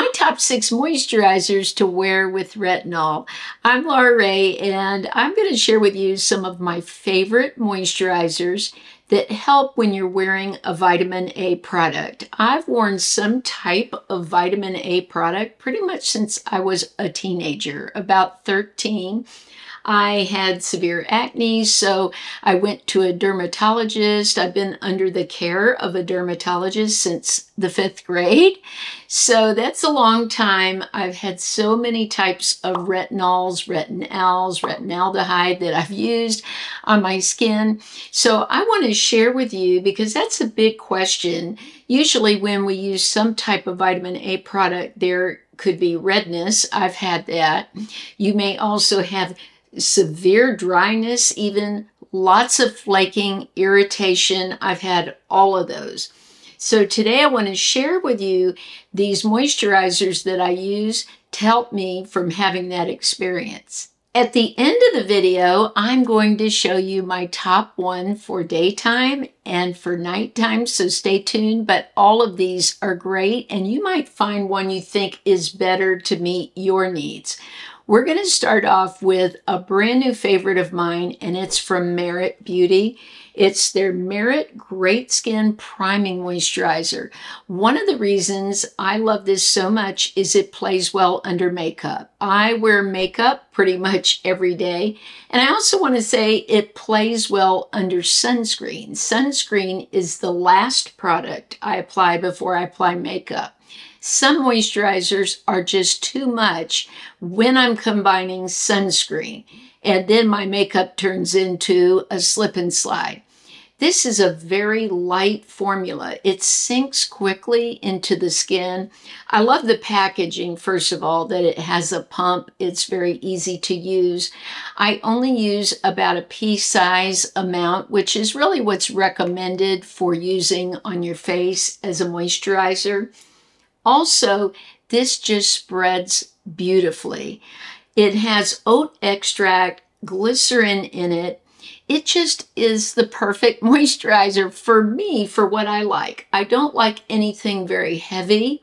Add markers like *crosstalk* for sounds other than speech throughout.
my top six moisturizers to wear with retinol. I'm Laura Rae, and I'm going to share with you some of my favorite moisturizers that help when you're wearing a vitamin A product. I've worn some type of vitamin A product pretty much since I was a teenager, about 13. I had severe acne, so I went to a dermatologist. I've been under the care of a dermatologist since the fifth grade. So that's a long time. I've had so many types of retinols, retinals, retinaldehyde that I've used on my skin. So I want to share with you because that's a big question. Usually when we use some type of vitamin A product, there could be redness. I've had that. You may also have severe dryness, even lots of flaking, irritation. I've had all of those. So today I want to share with you these moisturizers that I use to help me from having that experience. At the end of the video, I'm going to show you my top one for daytime and for nighttime, so stay tuned. But all of these are great, and you might find one you think is better to meet your needs. We're going to start off with a brand new favorite of mine, and it's from Merit Beauty. It's their Merit Great Skin Priming Moisturizer. One of the reasons I love this so much is it plays well under makeup. I wear makeup pretty much every day, and I also want to say it plays well under sunscreen. Sunscreen is the last product I apply before I apply makeup. Some moisturizers are just too much when I'm combining sunscreen, and then my makeup turns into a slip and slide. This is a very light formula. It sinks quickly into the skin. I love the packaging, first of all, that it has a pump. It's very easy to use. I only use about a pea size amount, which is really what's recommended for using on your face as a moisturizer. Also, this just spreads beautifully. It has oat extract, glycerin in it. It just is the perfect *laughs* moisturizer for me for what I like. I don't like anything very heavy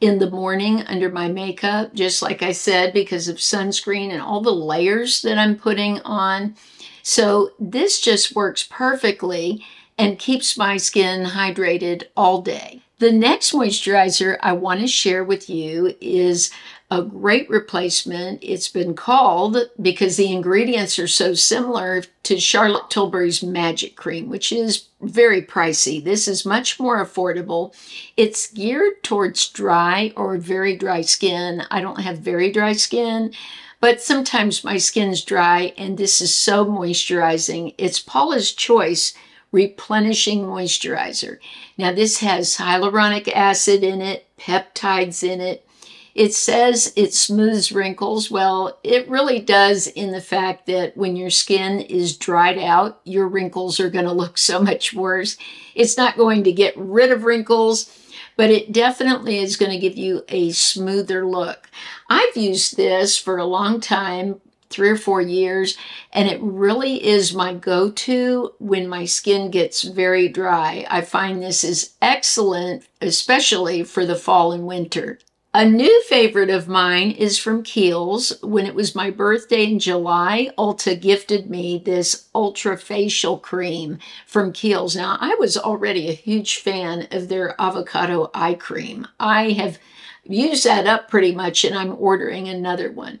in the morning under my makeup, just like I said, because of sunscreen and all the layers that I'm putting on. So this just works perfectly and keeps my skin hydrated all day. The next moisturizer I want to share with you is a great replacement. It's been called because the ingredients are so similar to Charlotte Tilbury's Magic Cream, which is very pricey. This is much more affordable. It's geared towards dry or very dry skin. I don't have very dry skin, but sometimes my skin's dry and this is so moisturizing. It's Paula's Choice replenishing moisturizer. Now this has hyaluronic acid in it, peptides in it. It says it smooths wrinkles. Well, it really does in the fact that when your skin is dried out, your wrinkles are going to look so much worse. It's not going to get rid of wrinkles, but it definitely is going to give you a smoother look. I've used this for a long time, three or four years, and it really is my go to when my skin gets very dry. I find this is excellent, especially for the fall and winter. A new favorite of mine is from Kiehl's. When it was my birthday in July, Ulta gifted me this Ultra Facial Cream from Kiehl's. Now, I was already a huge fan of their avocado eye cream. I have used that up pretty much, and I'm ordering another one.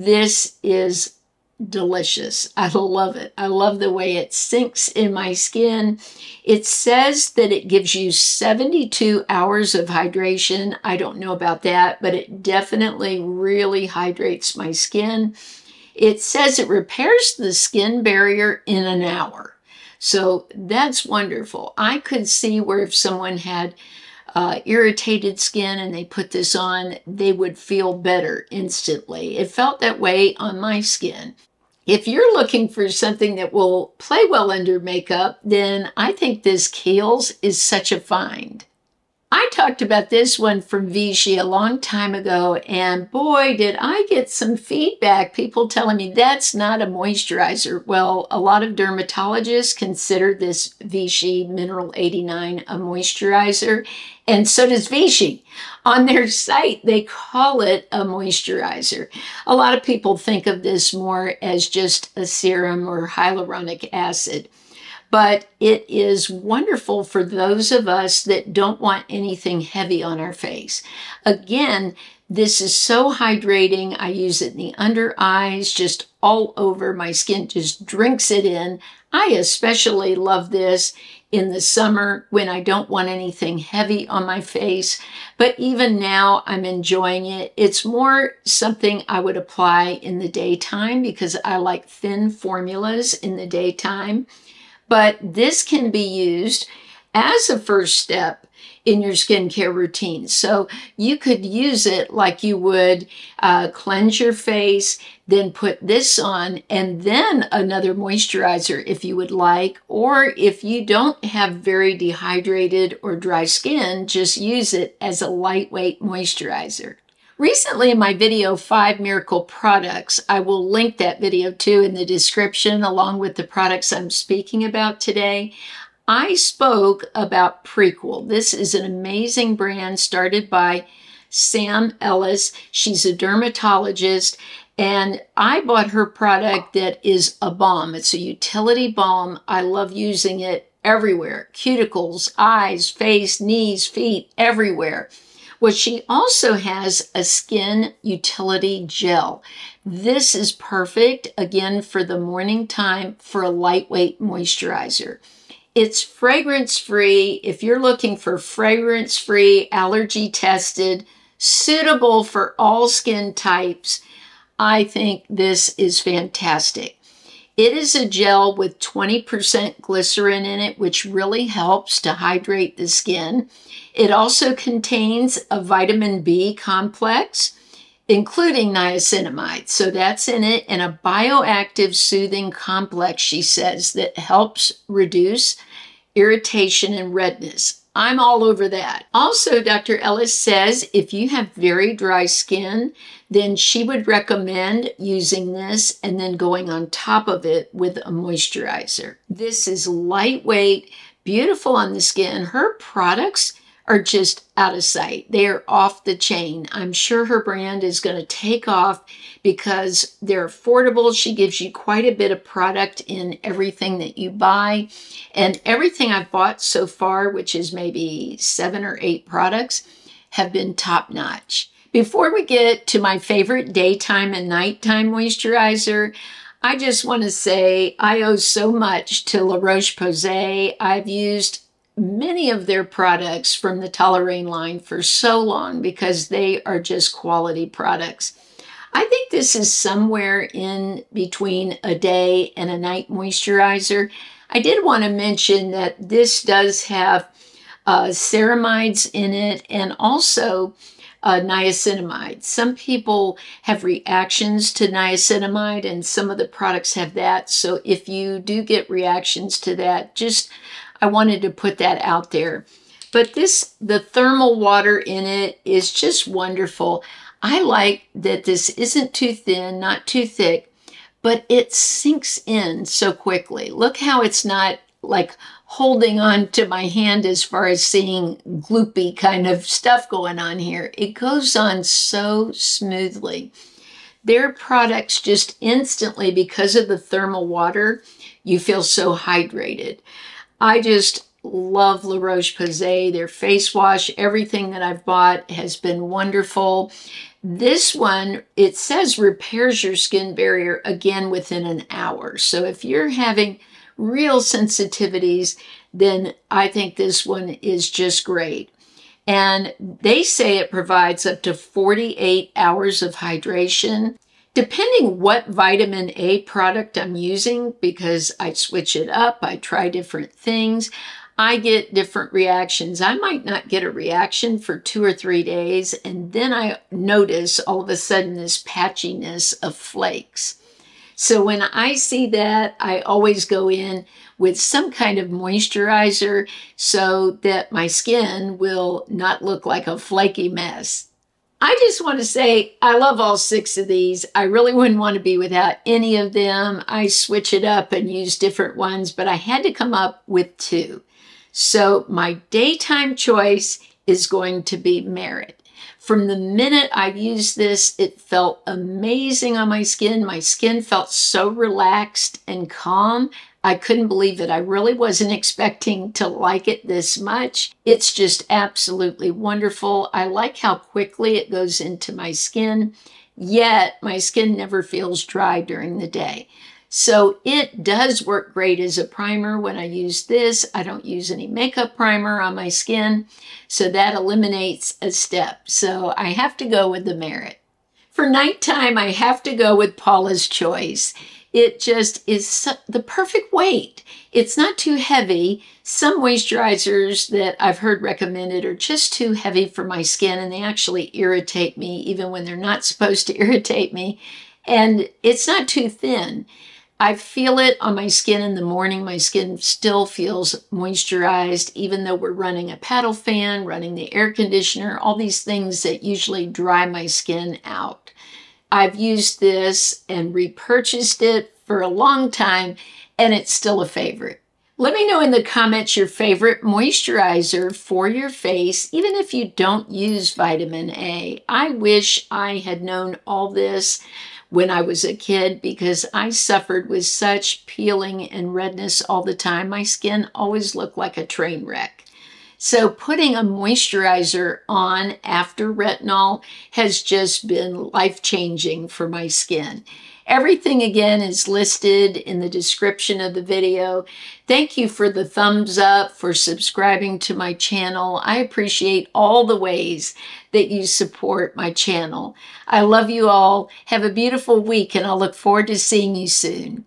This is delicious. I love it. I love the way it sinks in my skin. It says that it gives you 72 hours of hydration. I don't know about that, but it definitely really hydrates my skin. It says it repairs the skin barrier in an hour. So that's wonderful. I could see where if someone had uh, irritated skin and they put this on, they would feel better instantly. It felt that way on my skin. If you're looking for something that will play well under makeup, then I think this Kiehl's is such a find. I talked about this one from Vichy a long time ago, and boy, did I get some feedback. People telling me that's not a moisturizer. Well, a lot of dermatologists consider this Vichy Mineral 89 a moisturizer, and so does Vichy. On their site, they call it a moisturizer. A lot of people think of this more as just a serum or hyaluronic acid but it is wonderful for those of us that don't want anything heavy on our face. Again, this is so hydrating. I use it in the under eyes, just all over. My skin just drinks it in. I especially love this in the summer when I don't want anything heavy on my face. But even now, I'm enjoying it. It's more something I would apply in the daytime because I like thin formulas in the daytime. But this can be used as a first step in your skincare routine. So you could use it like you would uh, cleanse your face, then put this on, and then another moisturizer if you would like. Or if you don't have very dehydrated or dry skin, just use it as a lightweight moisturizer. Recently in my video, Five Miracle Products, I will link that video too in the description along with the products I'm speaking about today. I spoke about Prequel. This is an amazing brand started by Sam Ellis. She's a dermatologist and I bought her product that is a balm. It's a utility balm. I love using it everywhere. Cuticles, eyes, face, knees, feet, everywhere. Well, she also has a skin utility gel. This is perfect, again, for the morning time for a lightweight moisturizer. It's fragrance free. If you're looking for fragrance free, allergy tested, suitable for all skin types, I think this is fantastic. It is a gel with 20% glycerin in it, which really helps to hydrate the skin. It also contains a vitamin B complex, including niacinamide. So that's in it, and a bioactive soothing complex, she says, that helps reduce irritation and redness. I'm all over that. Also, Dr. Ellis says if you have very dry skin, then she would recommend using this and then going on top of it with a moisturizer. This is lightweight, beautiful on the skin. Her products are just out of sight. They are off the chain. I'm sure her brand is going to take off because they're affordable. She gives you quite a bit of product in everything that you buy. And everything I've bought so far, which is maybe seven or eight products, have been top notch. Before we get to my favorite daytime and nighttime moisturizer, I just want to say I owe so much to La Roche-Posay. I've used many of their products from the Toleriane line for so long because they are just quality products. I think this is somewhere in between a day and a night moisturizer. I did want to mention that this does have uh, ceramides in it and also uh, niacinamide. Some people have reactions to niacinamide and some of the products have that. So if you do get reactions to that, just I wanted to put that out there. But this, the thermal water in it is just wonderful. I like that this isn't too thin, not too thick, but it sinks in so quickly. Look how it's not like holding on to my hand as far as seeing gloopy kind of stuff going on here. It goes on so smoothly. Their products just instantly, because of the thermal water, you feel so hydrated. I just love La Roche Posay. Their face wash, everything that I've bought has been wonderful. This one, it says repairs your skin barrier again within an hour. So if you're having real sensitivities, then I think this one is just great. And they say it provides up to 48 hours of hydration. Depending what vitamin A product I'm using, because I switch it up, I try different things, I get different reactions. I might not get a reaction for two or three days, and then I notice all of a sudden this patchiness of flakes. So when I see that, I always go in with some kind of moisturizer so that my skin will not look like a flaky mess. I just want to say I love all six of these. I really wouldn't want to be without any of them. I switch it up and use different ones, but I had to come up with two. So my daytime choice is going to be Merit. From the minute I used this, it felt amazing on my skin. My skin felt so relaxed and calm. I couldn't believe it. I really wasn't *laughs* expecting to like it this much. It's just absolutely wonderful. I like how quickly it goes into my skin, yet my skin never feels dry during the day. So it does work great as a primer when I use this. I don't use any makeup primer on my skin, so that eliminates a step. So I have to go with the Merit. For nighttime, I have to go with Paula's Choice. It just is the perfect weight. It's not too heavy. Some moisturizers that I've heard recommended are just too heavy for my skin and they actually irritate me even when they're not supposed to *laughs* irritate me. And it's not too thin. I feel it on my skin in the morning. My skin still feels moisturized, even though we're running a paddle fan, running the air conditioner, all these things that usually dry my skin out. I've used this and repurchased it for a long time, and it's still a favorite. Let me know in the comments your favorite moisturizer for your face, even if you don't use vitamin A. I wish I had known all this when I was a kid because I suffered with such peeling and redness all the time. My skin always looked like a train wreck. So putting a moisturizer on after retinol has just been life-changing for my skin. Everything again is listed in the description of the video. Thank you for the thumbs up, for subscribing to my channel. I appreciate all the ways that you support my channel. I love you all. Have a beautiful week and I'll look forward to seeing you soon.